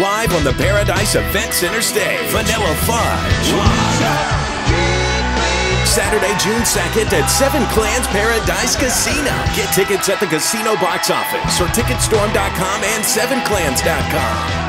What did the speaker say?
Live on the Paradise Event Center stage. Vanilla Fudge. Saturday, June 2nd at Seven Clans Paradise Casino. Get tickets at the casino box office or ticketstorm.com and sevenclans.com.